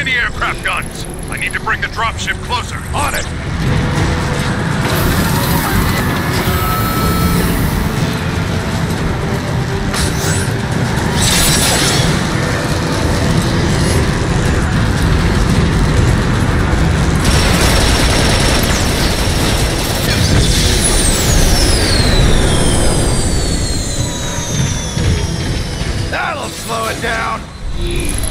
anti-aircraft guns. I need to bring the dropship closer. On it! That'll slow it down!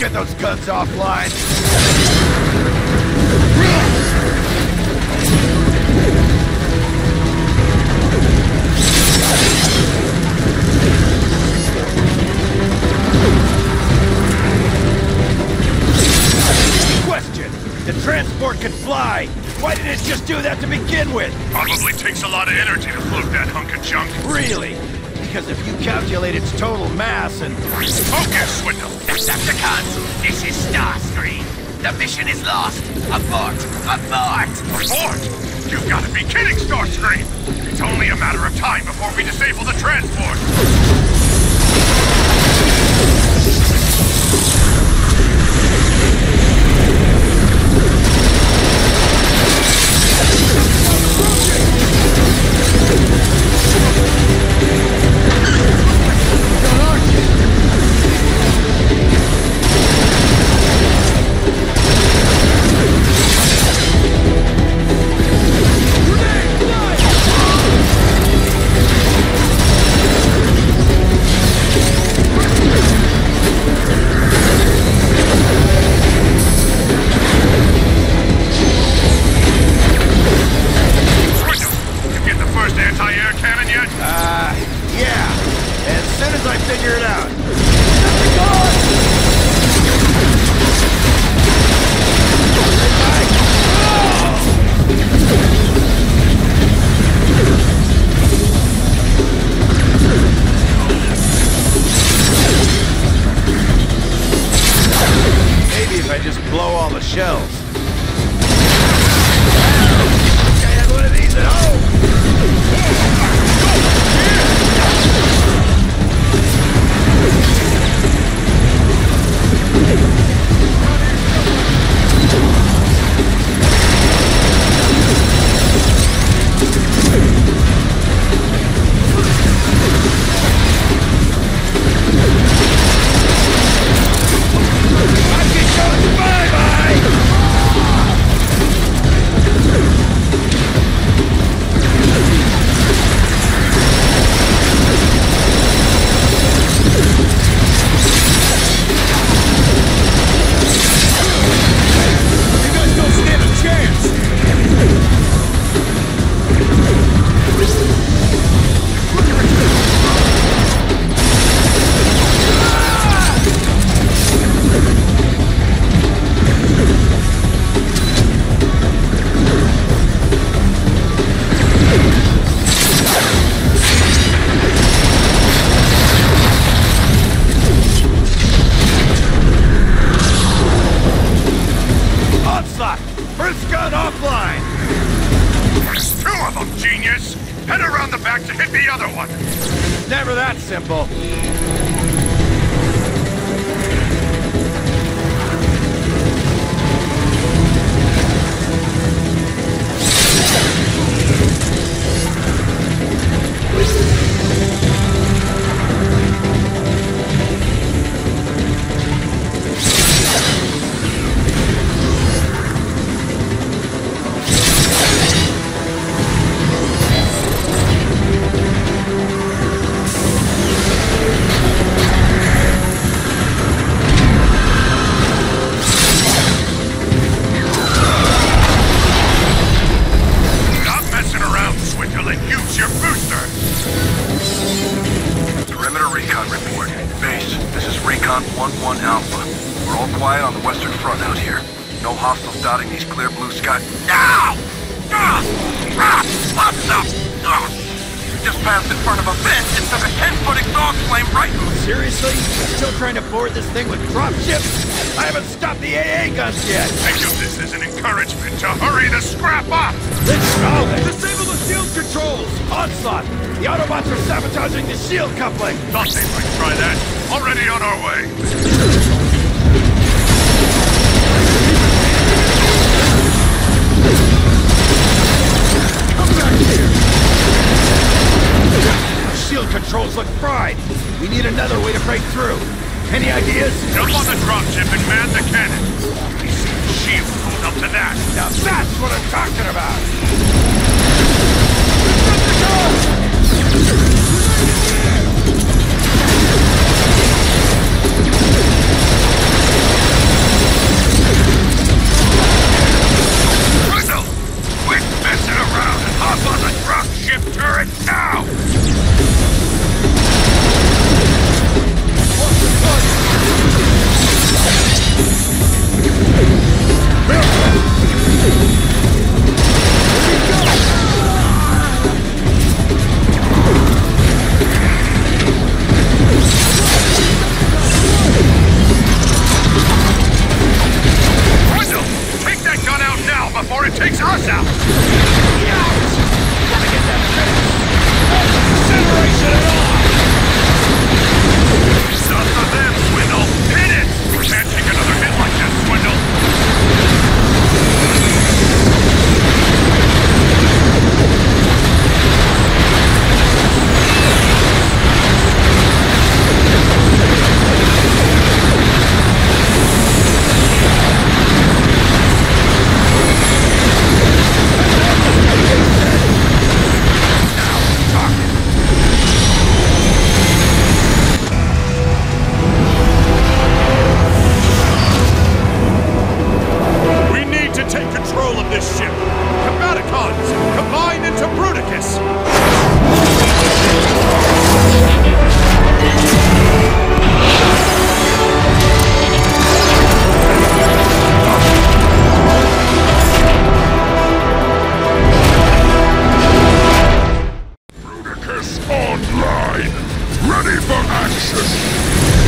Get those guns offline! Question! The transport can fly! Why didn't it just do that to begin with? Probably takes a lot of energy to float that hunk of junk. Really? Because if you calculate its total mass and... Focus, Swindle! Decepticons, this is Starscream. The mission is lost. Abort! Abort! Abort! You've got to be kidding, Starscream! It's only a matter of time before we disable the transport! Figure it out. These clear blue. No! Ah! Ah! Ah! Just passed in front of a vent and took a 10-foot exhaust flame right Seriously? Still trying to board this thing with dropships? I haven't stopped the AA guns yet! I know this is an encouragement to hurry the scrap up. Let's it! Disable the shield controls! Onslaught! The Autobots are sabotaging the shield coupling! Thought they might try that. Already on our way. ready for action!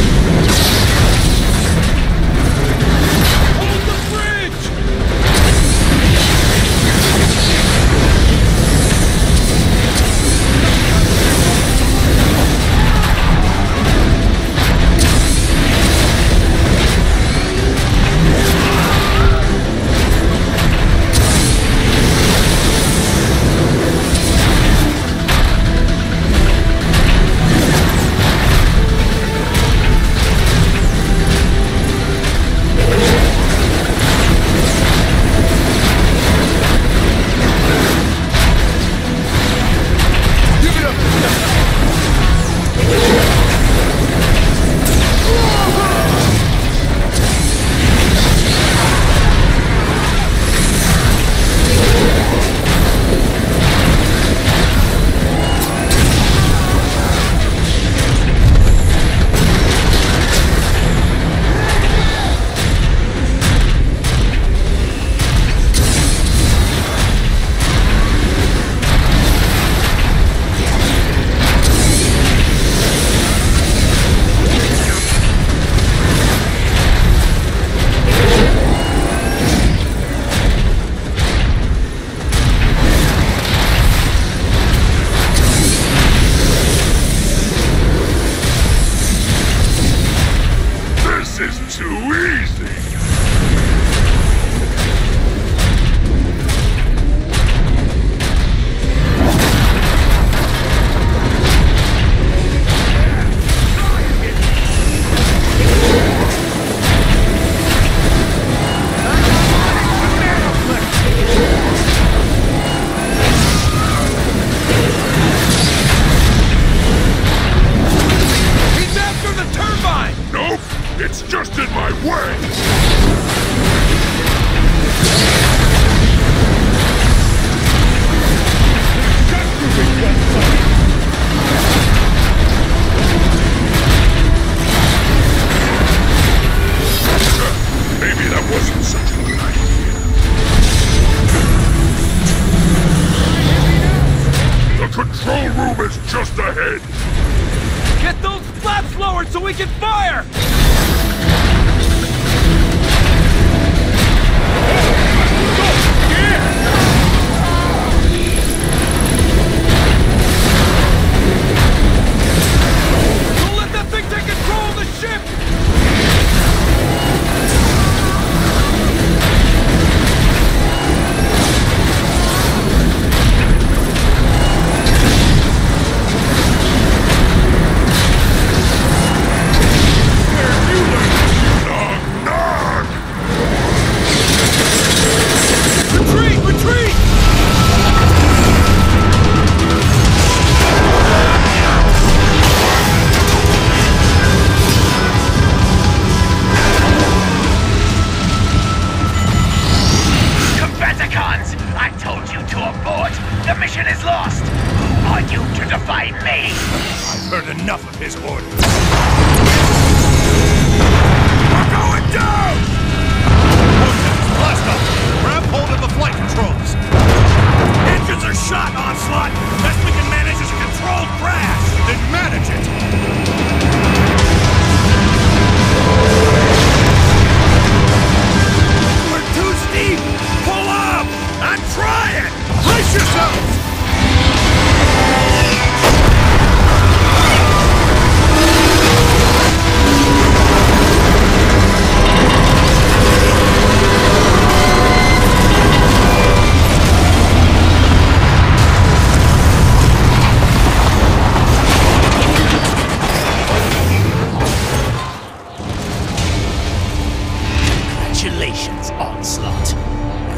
Enough of his orders.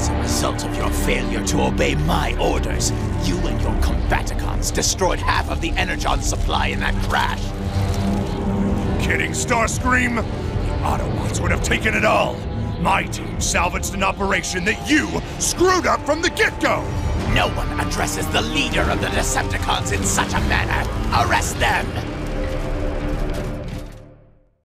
As a result of your failure to obey my orders, you and your combaticons destroyed half of the energon supply in that crash. Kidding, Starscream? The Autobots would have taken it all. My team salvaged an operation that you screwed up from the get-go! No one addresses the leader of the Decepticons in such a manner. Arrest them!